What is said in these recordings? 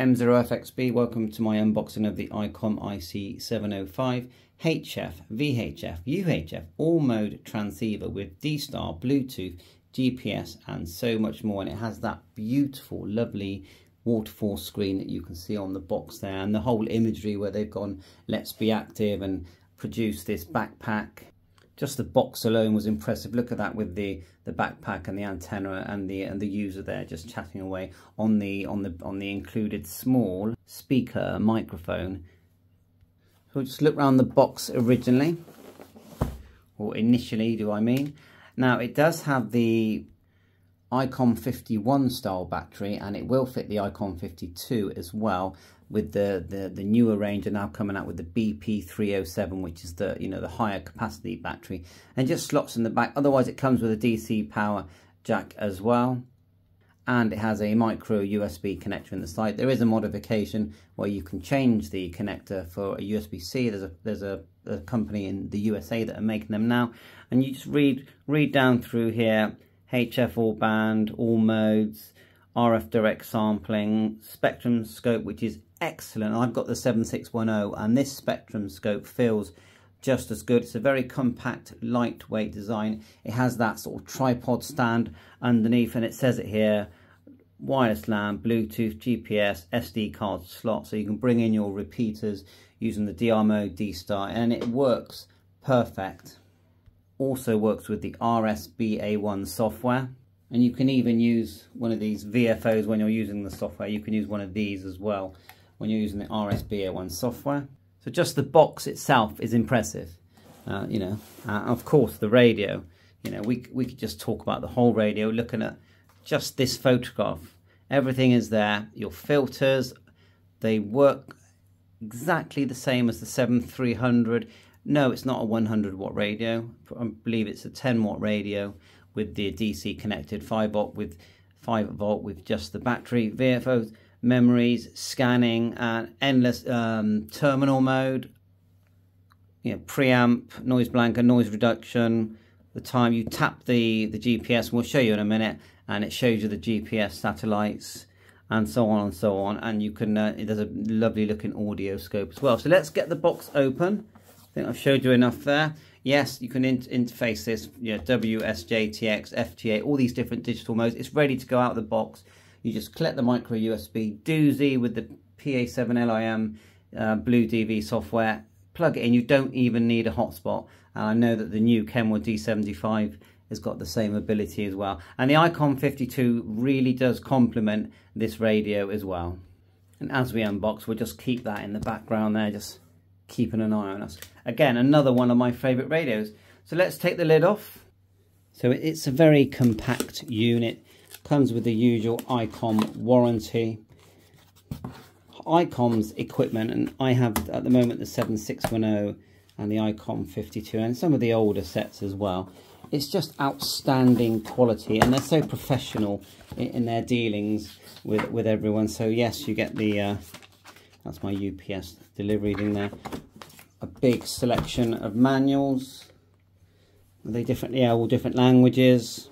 M0FXB, welcome to my unboxing of the ICOM IC705 HF, VHF, UHF, all mode transceiver with D-Star, Bluetooth, GPS and so much more. And it has that beautiful, lovely waterfall screen that you can see on the box there and the whole imagery where they've gone let's be active and produce this backpack just the box alone was impressive. Look at that with the the backpack and the antenna and the and the user there just chatting away on the on the on the included small speaker microphone. So we'll just look around the box originally, or initially, do I mean? Now it does have the Icom 51 style battery and it will fit the Icom 52 as well with the, the, the newer range are now coming out with the BP307, which is the, you know, the higher capacity battery, and just slots in the back. Otherwise, it comes with a DC power jack as well. And it has a micro USB connector in the side. There is a modification where you can change the connector for a USB-C. There's a there's a, a company in the USA that are making them now, and you just read read down through here HF all band, all modes, RF direct sampling, spectrum scope, which is excellent. I've got the 7610 and this spectrum scope feels just as good. It's a very compact, lightweight design. It has that sort of tripod stand underneath and it says it here, wireless LAN, Bluetooth, GPS, SD card slot, so you can bring in your repeaters using the DR mode D-Star and it works perfect. Also works with the RSBA1 software and you can even use one of these VFOs when you're using the software. You can use one of these as well when you're using the RSBA1 software. So just the box itself is impressive. Uh, you know, uh, of course the radio, you know, we, we could just talk about the whole radio looking at just this photograph. Everything is there. Your filters, they work exactly the same as the 7300. No, it's not a 100 watt radio. I believe it's a 10 watt radio with the DC connected 5 volt with 5 volt with just the battery. VFOs memories, scanning, and endless um, terminal mode, you know, preamp, noise blanker, noise reduction. The time you tap the, the GPS, we'll show you in a minute, and it shows you the GPS satellites and so on and so on. And you can, uh, there's a lovely looking audio scope as well. So let's get the box open. I think I've showed you enough there. Yes, you can in interface this, you know, WSJ, TX, FT8, all these different digital modes. It's ready to go out of the box. You just collect the micro USB doozy with the PA7LIM uh, Blue DV software, plug it in. You don't even need a hotspot. And I know that the new Kenwood D75 has got the same ability as well. And the Icom 52 really does complement this radio as well. And as we unbox, we'll just keep that in the background there, just keeping an eye on us. Again, another one of my favorite radios. So let's take the lid off. So it's a very compact unit. Comes with the usual ICOM warranty. ICOM's equipment, and I have at the moment the 7610 and the ICOM 52 and some of the older sets as well. It's just outstanding quality and they're so professional in, in their dealings with, with everyone. So yes, you get the, uh, that's my UPS delivery in there. A big selection of manuals. Are they different? Yeah, all different languages.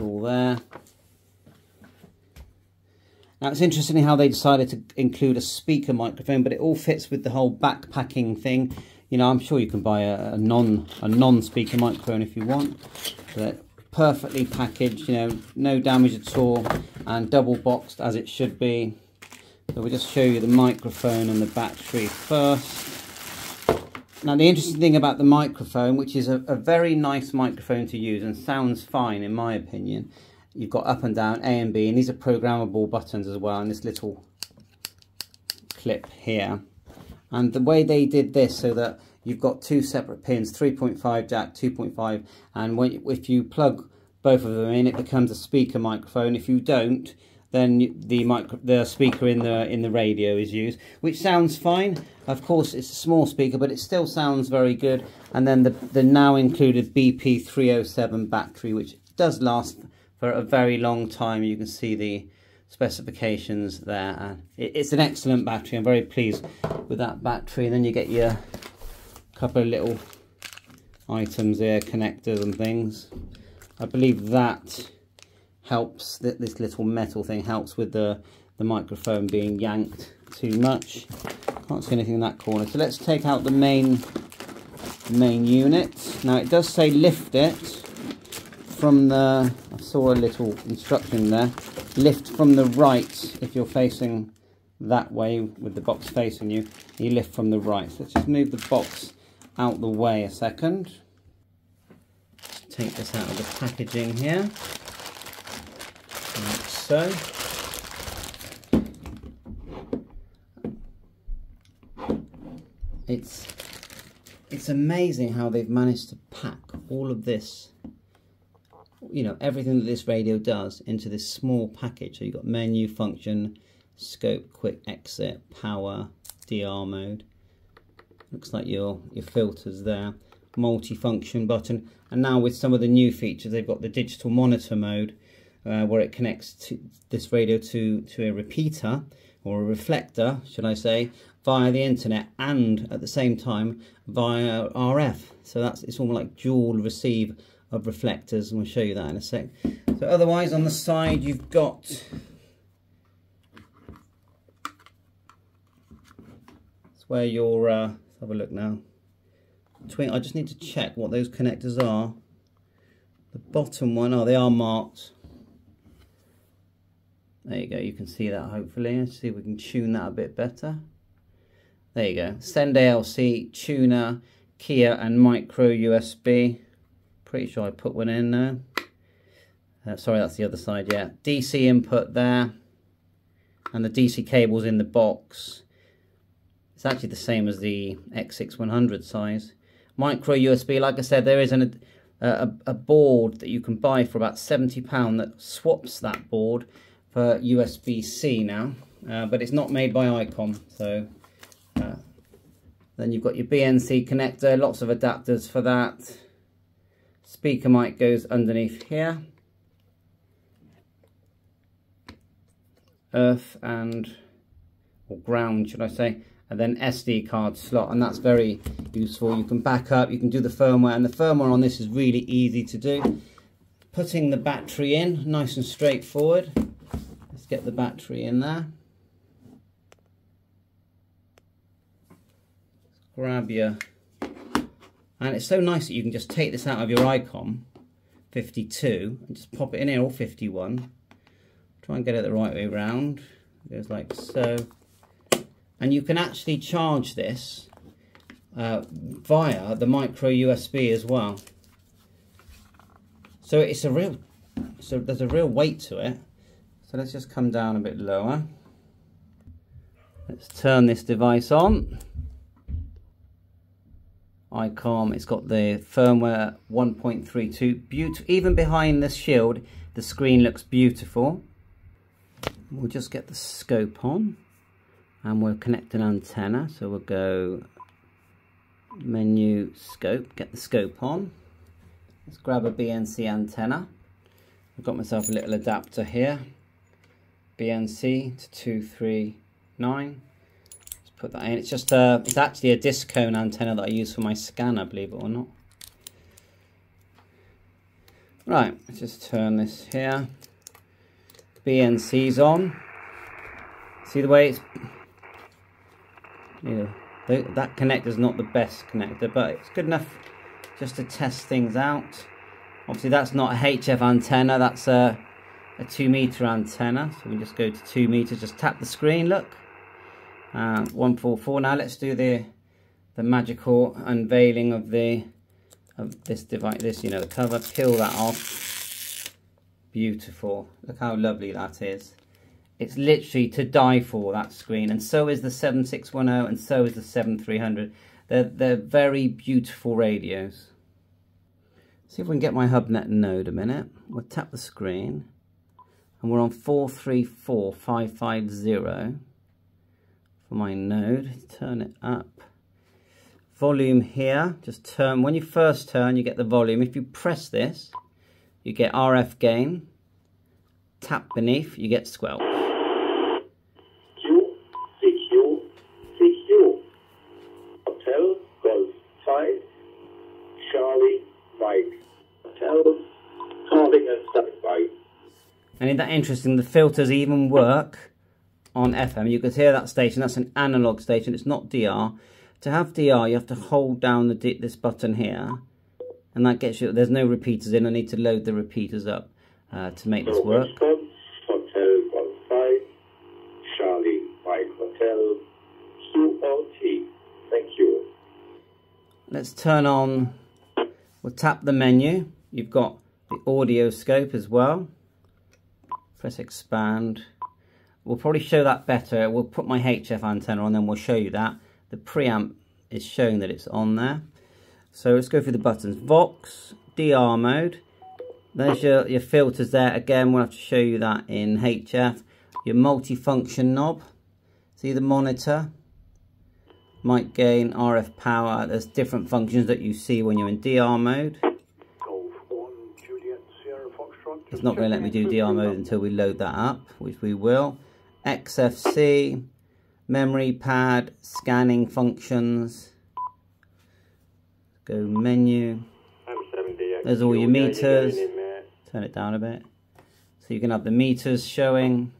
All there. Now it's interesting how they decided to include a speaker microphone, but it all fits with the whole backpacking thing. You know, I'm sure you can buy a, a non a non-speaker microphone if you want. But perfectly packaged, you know, no damage at all, and double boxed as it should be. So we'll just show you the microphone and the battery first. Now the interesting thing about the microphone, which is a, a, very nice microphone to use and sounds fine in my opinion, you've got up and down, A and B, and these are programmable buttons as well, and this little clip here. And the way they did this so that you've got two separate pins, 3.5 jack, 2.5, and when, if you plug both of them in, it becomes a speaker microphone. If you don't, then the micro, the speaker in the in the radio is used, which sounds fine. Of course, it's a small speaker, but it still sounds very good. And then the the now included BP307 battery, which does last for a very long time. You can see the specifications there. And it's an excellent battery. I'm very pleased with that battery. And then you get your couple of little items there, connectors and things. I believe that helps, that this little metal thing helps with the, the microphone being yanked too much. Can't see anything in that corner. So let's take out the main main unit. Now it does say lift it from the, I saw a little instruction there, lift from the right if you're facing that way with the box facing you, you lift from the right. So let's just move the box out the way a second. take this out of the packaging here, like so. It's it's amazing how they've managed to pack all of this, you know, everything that this radio does into this small package. So you've got menu, function, scope, quick exit, power, DR mode. Looks like your, your filters there. Multi-function button. And now with some of the new features, they've got the digital monitor mode, uh, where it connects to this radio to, to a repeater, or a reflector, should I say, via the internet and at the same time via RF. So that's it's almost like dual receive of reflectors and we'll show you that in a sec. So otherwise on the side you've got it's where your uh, let's have a look now. I just need to check what those connectors are. The bottom one, oh they are marked. There you go, you can see that hopefully. Let's see if we can tune that a bit better. There you go. Send ALC, tuner, Kia and micro USB. Pretty sure I put one in there. Uh, sorry, that's the other side, yeah. DC input there. And the DC cable's in the box. It's actually the same as the X6100 size. Micro USB, like I said, there is an, a, a board that you can buy for about £70 that swaps that board for USB-C now. Uh, but it's not made by Icom, so then you've got your BNC connector, lots of adapters for that. Speaker mic goes underneath here. Earth and, or ground should I say, and then SD card slot and that's very useful. You can back up, you can do the firmware and the firmware on this is really easy to do. Putting the battery in, nice and straightforward. Get the battery in there. grab your, and it's so nice that you can just take this out of your ICOM 52 and just pop it in here, or 51. Try and get it the right way around. It goes like so. And you can actually charge this uh, via the micro USB as well. So it's a real, so there's a real weight to it. So let's just come down a bit lower. Let's turn this device on. ICOM. It's got the firmware 1.32. Beautiful. Even behind this shield, the screen looks beautiful. We'll just get the scope on and we'll connect an antenna. So we'll go menu scope, get the scope on. Let's grab a BNC antenna. I've got myself a little adapter here. BNC to 239 Let's put that in. It's just a, it's actually a disc cone antenna that I use for my scanner, believe it or not. Right, let's just turn this here. BNC's on. See the way it's, know, that connector's not the best connector, but it's good enough just to test things out. Obviously that's not a HF antenna, that's a, a two meter antenna. So we just go to two meters, just tap the screen, look. Uh, 144. Now let's do the the magical unveiling of the of this device. This you know the cover. Peel that off. Beautiful. Look how lovely that is. It's literally to die for that screen, and so is the 7610, and so is the 7300. They're they're very beautiful radios. See if we can get my HubNet node a minute. We'll tap the screen, and we're on 434550 for my node, turn it up. Volume here, just turn, when you first turn you get the volume. If you press this, you get RF gain. Tap beneath, you get squelch. And isn't that interesting? The filters even work on FM. You can hear that station. That's an analog station. It's not DR. To have DR, you have to hold down the this button here. And that gets you... There's no repeaters in. I need to load the repeaters up uh, to make this work. Hotel Golf 5, Charlie Mike Hotel, QRT. Thank you. Let's turn on... We'll tap the menu. You've got the audio scope as well. Press expand. We'll probably show that better. We'll put my HF antenna on, then we'll show you that. The preamp is showing that it's on there. So let's go through the buttons. Vox, DR mode. There's your, your filters there. Again, we'll have to show you that in HF. Your multifunction knob. See the monitor? Mic gain, RF power. There's different functions that you see when you're in DR mode. It's not going to let me do DR mode until we load that up, which we will. XFC, memory pad, scanning functions. Go menu. There's all your meters. Turn it down a bit. So you can have the meters showing.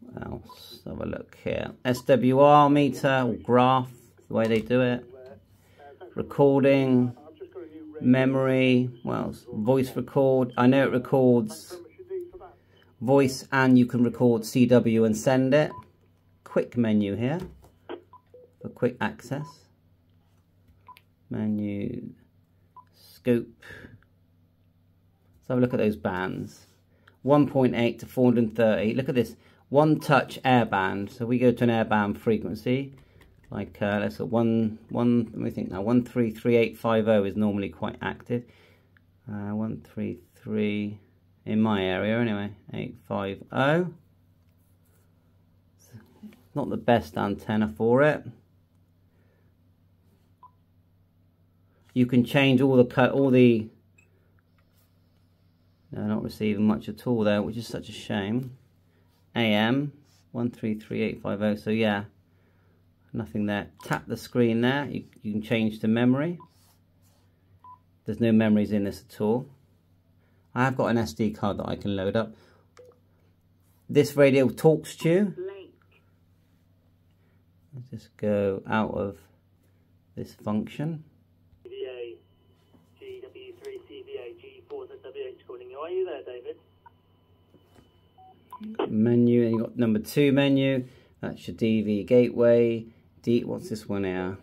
What else? Have a look here. SWR meter graph, the way they do it. Recording memory, well, voice record. I know it records voice and you can record CW and send it. Quick menu here for quick access. Menu, scope. Let's have a look at those bands. 1.8 to 430. Look at this. One touch airband. So we go to an airband frequency like uh, let's go one one let me think now. One three three eight five zero is normally quite active. Uh, one three three in my area anyway eight five zero not the best antenna for it. You can change all the cut all the no, not receiving much at all there which is such a shame. AM one three three eight five zero so yeah nothing there. Tap the screen there, you, you can change to memory. There's no memories in this at all. I have got an SD card that I can load up. This radio talks to you. Let's just go out of this function. CVA, GW3 CVA, G4ZWH calling you. Are you there, David? Menu, and you've got number two menu. That's your DV gateway. D, what's this one here?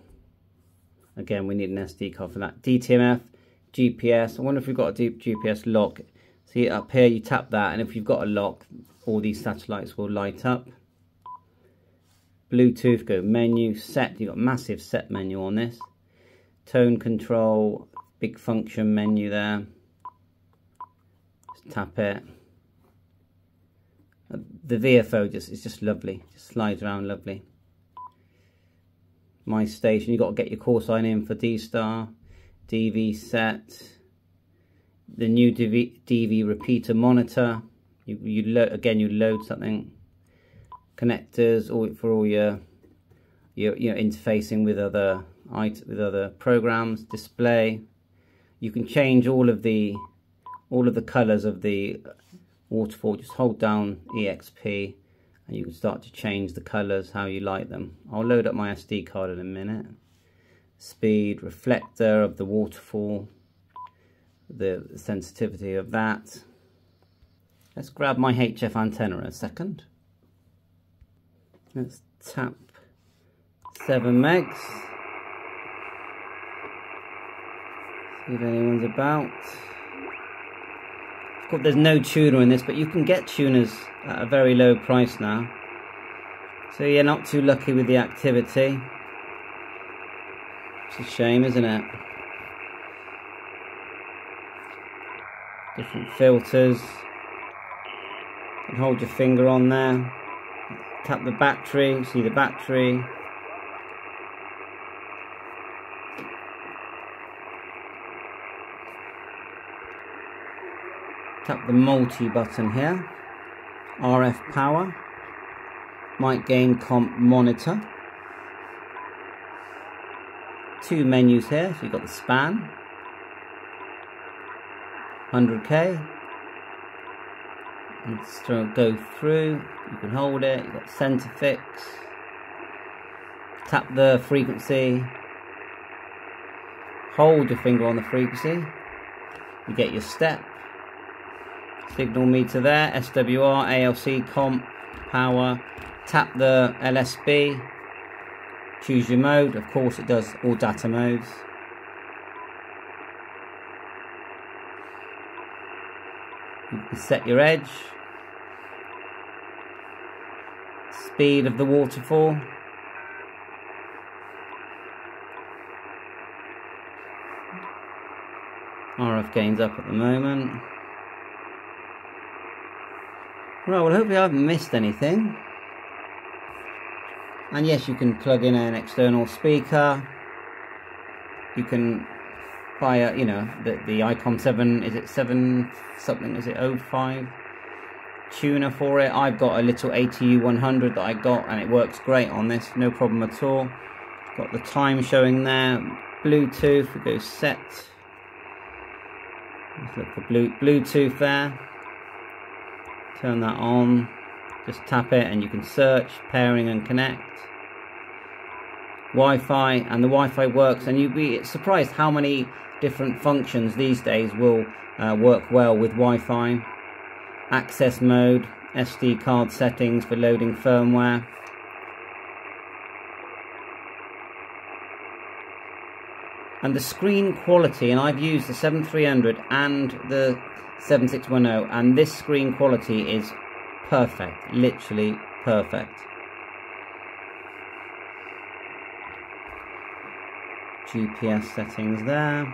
Again, we need an SD card for that. DTMF, GPS. I wonder if we've got a deep GPS lock. See up here, you tap that, and if you've got a lock, all these satellites will light up. Bluetooth, go menu, set. You've got massive set menu on this. Tone control, big function menu there. Just tap it. Uh, the VFO just is just lovely. Just slides around lovely my station. You've got to get your call sign in for D-Star, DV set, the new DV, DV repeater monitor. You, you again, you load something, connectors, all for all your your, your interfacing with other with other programs. Display. You can change all of the all of the colors of the waterfall. Just hold down EXP and you can start to change the colors how you like them. I'll load up my SD card in a minute. Speed, reflector of the waterfall, the sensitivity of that. Let's grab my HF antenna a second. Let's tap 7 megs. See if anyone's about course, there's no tuner in this, but you can get tuners at a very low price now. So you're not too lucky with the activity. It's a shame, isn't it? Different filters. And hold your finger on there. Tap the battery, see the battery. Tap the multi button here. RF power. Mic gain comp monitor. Two menus here. So you've got the span. 100k. and just go through. You can hold it. You've got center fix. Tap the frequency. Hold your finger on the frequency. You get your step. Signal meter there. SWR, ALC, comp, power. Tap the LSB. Choose your mode. Of course, it does all data modes. You can set your edge, speed of the waterfall. RF gains up at the moment. Right, well hopefully I haven't missed anything. And yes, you can plug in an external speaker. You can buy a, you know, the, the ICOM 7, is it 7 something, is it 05? Tuner for it. I've got a little ATU 100 that I got and it works great on this, no problem at all. Got the time showing there. Bluetooth, we go set. Let's look for Bluetooth there. Turn that on. Just tap it and you can search, pairing and connect. Wi-Fi and the Wi-Fi works and you'd be surprised how many different functions these days will uh, work well with Wi-Fi. Access mode, SD card settings for loading firmware. And the screen quality, and I've used the 7300 and the 7610 and this screen quality is perfect, literally perfect. GPS settings there.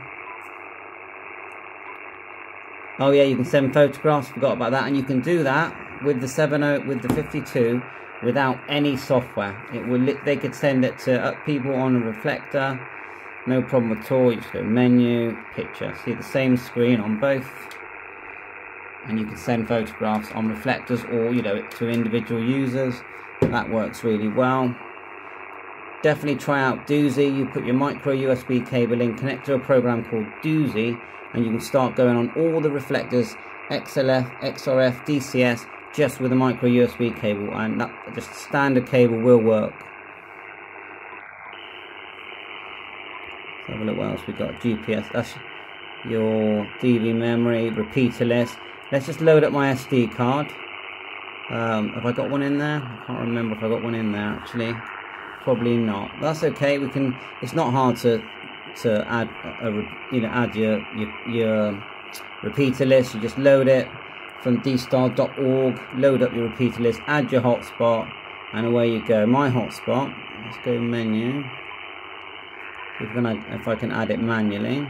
Oh yeah, you can send photographs, forgot about that, and you can do that with the 70 with the 52 without any software. It will they could send it to uh, people on a reflector, no problem at all. You just go menu, picture, see the same screen on both. And you can send photographs on reflectors or you know it to individual users. That works really well. Definitely try out Doozy. You put your micro USB cable in connect to a program called Doozy and you can start going on all the reflectors XLF, XRF, DCS just with a micro USB cable. And that just standard cable will work Let's have a look what else we got GPS that's your DV memory repeater list Let's just load up my SD card. Um, have I got one in there? I can't remember if I got one in there actually. Probably not. That's okay. We can. It's not hard to to add a, you know add your your, your repeater list. You just load it from dstar.org. Load up your repeater list. Add your hotspot, and away you go. My hotspot. Let's go menu. If, I, if I can add it manually.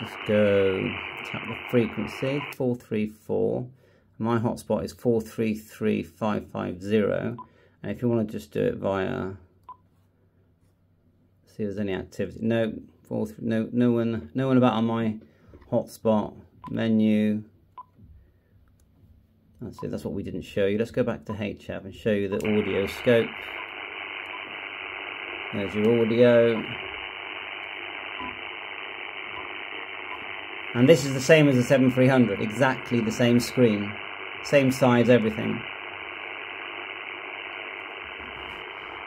just go tap the frequency 434 my hotspot is 433550 and if you want to just do it via see if there's any activity. No four, no no one no one about on my hotspot menu. That's it that's what we didn't show you. Let's go back to HF and show you the audio scope there's your audio And this is the same as the 7300, exactly the same screen, same size, everything.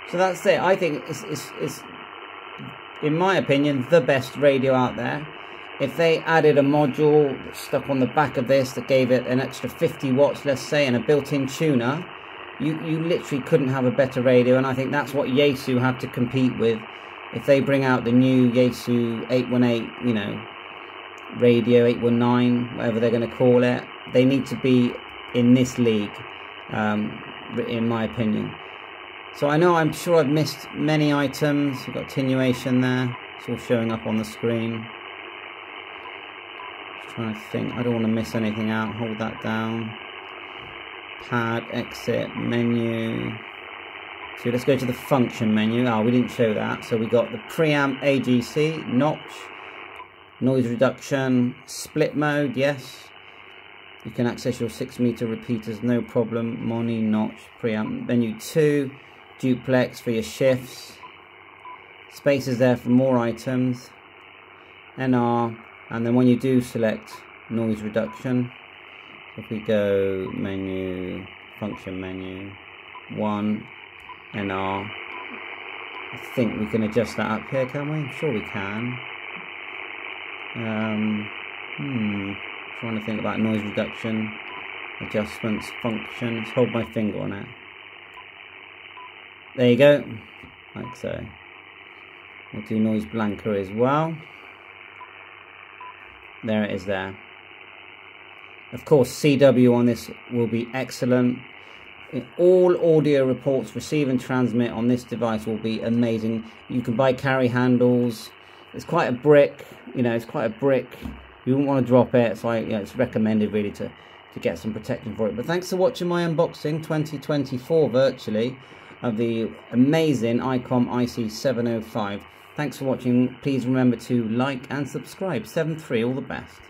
So that's it. I think it's, it's, it's, in my opinion, the best radio out there. If they added a module stuck on the back of this that gave it an extra 50 watts, let's say, and a built-in tuner, you, you literally couldn't have a better radio. And I think that's what Yaesu have to compete with. If they bring out the new Yaesu 818, you know, Radio 819, whatever they're going to call it. They need to be in this league, um, in my opinion. So I know I'm sure I've missed many items. We've got attenuation there. It's all showing up on the screen. Just trying to think. I don't want to miss anything out. Hold that down. Pad, exit, menu. So let's go to the function menu. Oh, we didn't show that. So we got the preamp AGC, notch, Noise reduction, split mode, yes. You can access your 6 meter repeaters, no problem. Moni, notch, preamp. Menu 2, duplex for your shifts. Spaces there for more items. NR, and then when you do select noise reduction. If we go menu, function menu, 1, NR, I think we can adjust that up here, can we? I'm sure we can. Um, hmm, trying to think about noise reduction, adjustments, function. Let's hold my finger on it. There you go, like so. We'll do noise blanker as well. There it is there. Of course, CW on this will be excellent. All audio reports receive and transmit on this device will be amazing. You can buy carry handles. It's quite a brick, you know, it's quite a brick. You wouldn't want to drop it, so I, you know, it's recommended really to, to get some protection for it. But thanks for watching my unboxing 2024 virtually of the amazing ICOM IC705. Thanks for watching. Please remember to like and subscribe. 7.3, all the best.